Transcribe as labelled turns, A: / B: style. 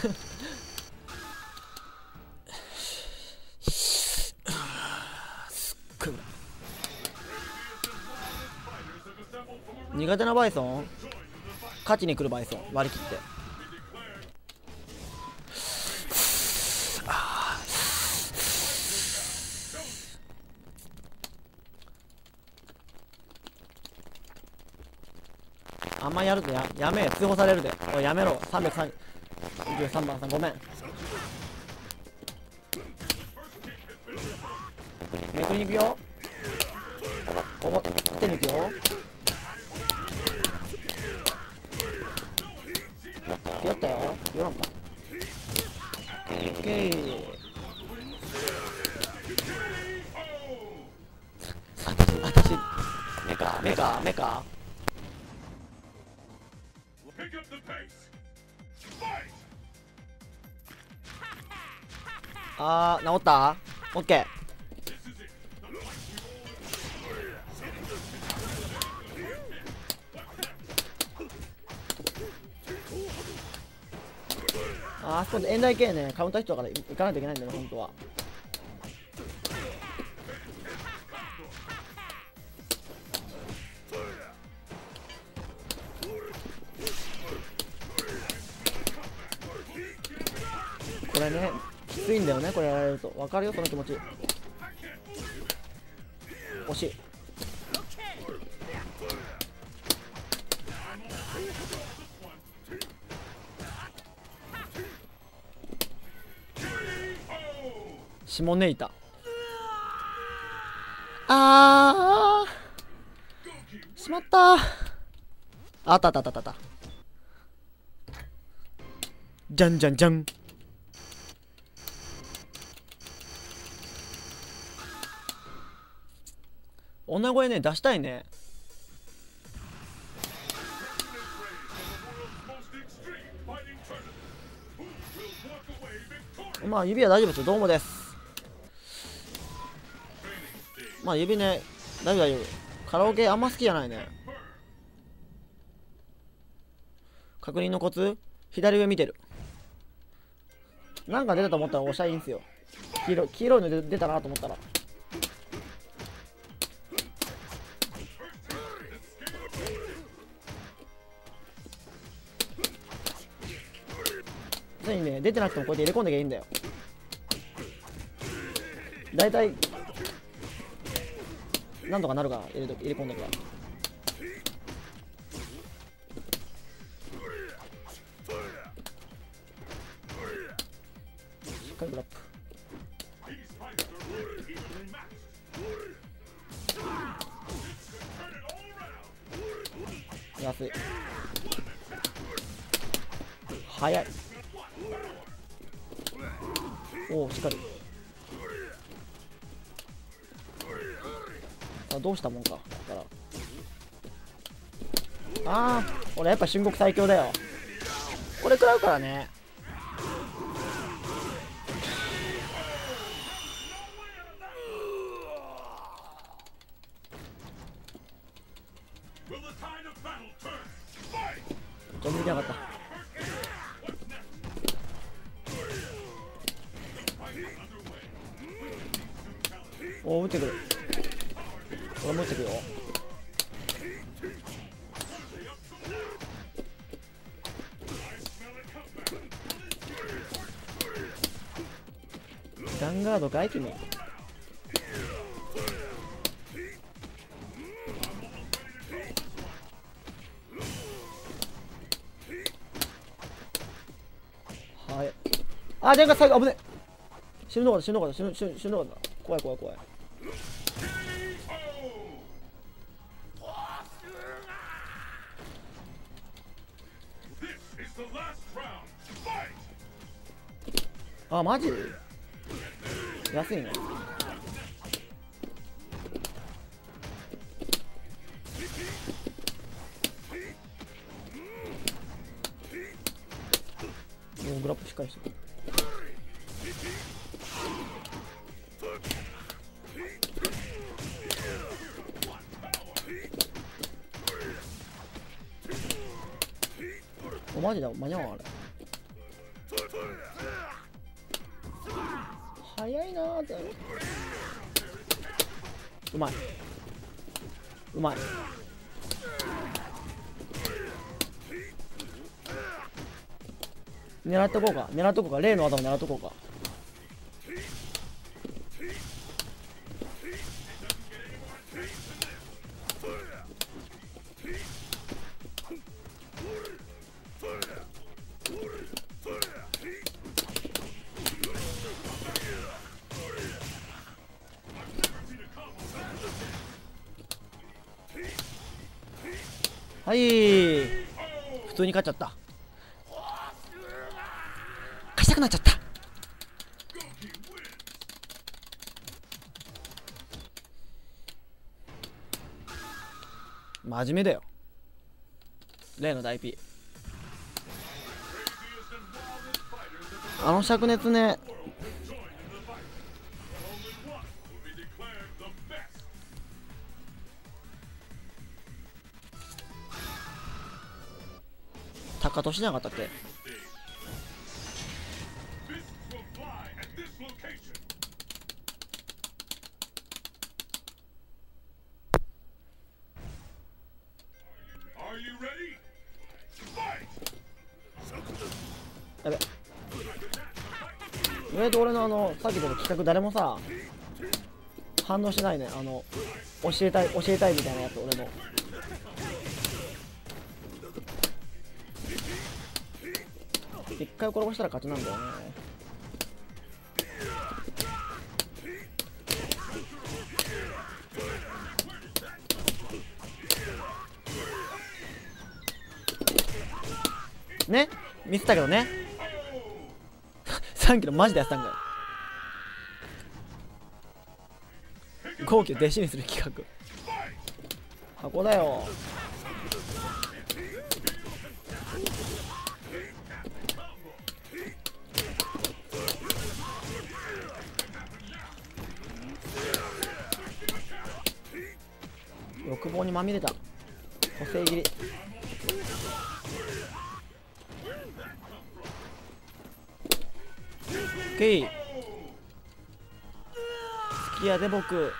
A: すっごい苦手なバイソン？勝ちに来るバイソン？割り切って。あんまやるとややめえ。通報されるで。おいやめろ。33 333番さんごめん。めくりに行くよ。おも手に行くよ。やったよ。よらんか。オッケー。私私メカ。メカメカ。
B: Pick up the pace. Fight!
A: あー治った？オッケー。あーそこでエンダイ系ね。カウンター人だから行かないといけないんだよ本当は。これねついんだよねこれやられると。分かるよその気持ち。惜しい。シモネイタ。あー。しまった。あったあったあったあった。じゃんじゃんじゃん。女声ね出したいね。まあ指は大丈夫です。よどうもです。まあ指ね大丈夫。大丈夫カラオケあんま好きじゃないね。確認のコツ？左上見てる。なんか出たと思ったら押したらいいんすよ。黄色黄色いの出たなと思ったら。常にね。出てなくてもこうやって入れ込んできゃいいんだよ。大体なんとかなるか入れ入れ込んでくから。しっかりグラップ。安い。早い。おおしっかりあどうしたもんかここからああ俺やっぱ春国最強だよこれ食らうからね
B: Will the tide of battle turn? Fight!
A: 全然できなかったおお打ってくる。俺も打ってくるよガンガードかい君はい。あジャンガ最後危ねえ。死ぬのか死ぬのか死ぬ死ぬのか怖い怖い怖い。あマジ？安いね。もうグラップしっかりしておマジだ。間に合わんあれ。早いなーって。うまい。うまい。狙っとこうか。狙っとこうか。例の技を狙っとこうか。はい。普通に勝っちゃった。勝ちたくなっちゃった。真面目だよ。例の大 P あの灼熱ね高俊じゃなかったっけ？やべ。意外と俺のあのさっきの企画誰もさ反応してないね。あの教えたい教えたいみたいなやつ俺の。一回転ばしたら勝ちなんだよね。ね？見てたけどね？3キロマジでやったんだよ。後期を弟子にする企画。箱だよ。にまみれた。補正切り。オッケー好きやで僕。